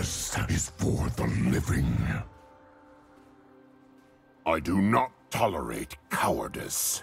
is for the living. I do not tolerate cowardice.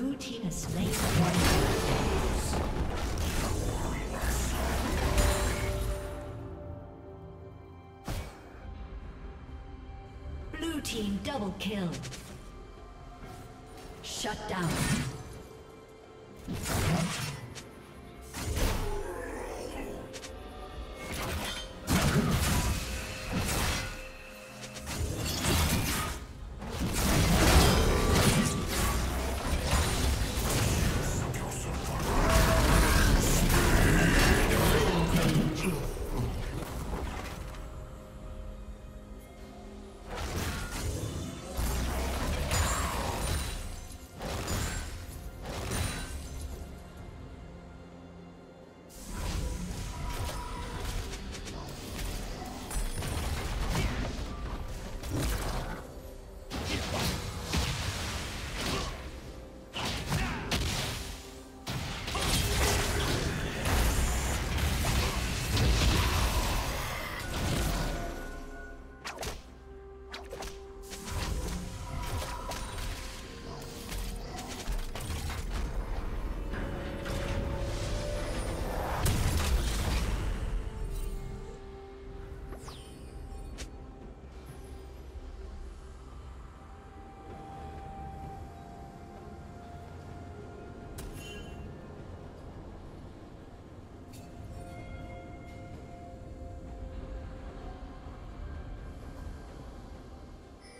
Blue team has slain Blue team double kill. Shut down.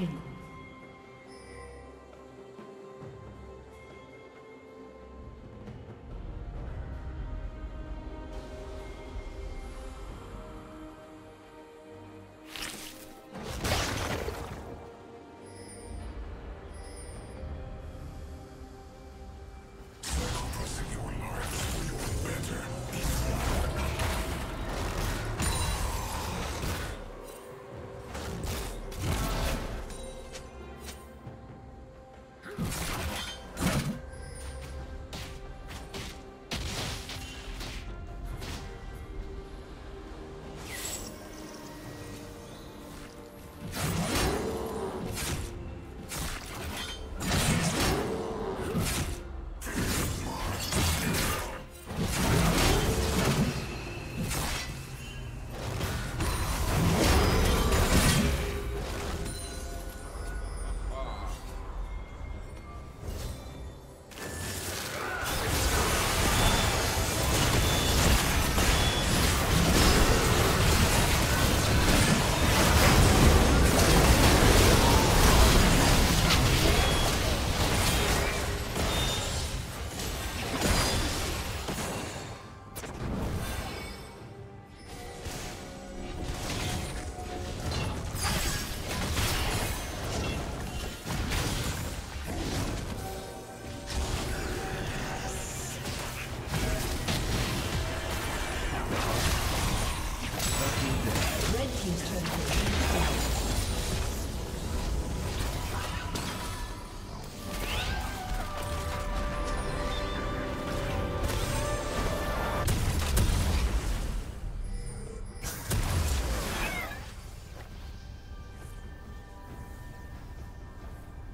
him.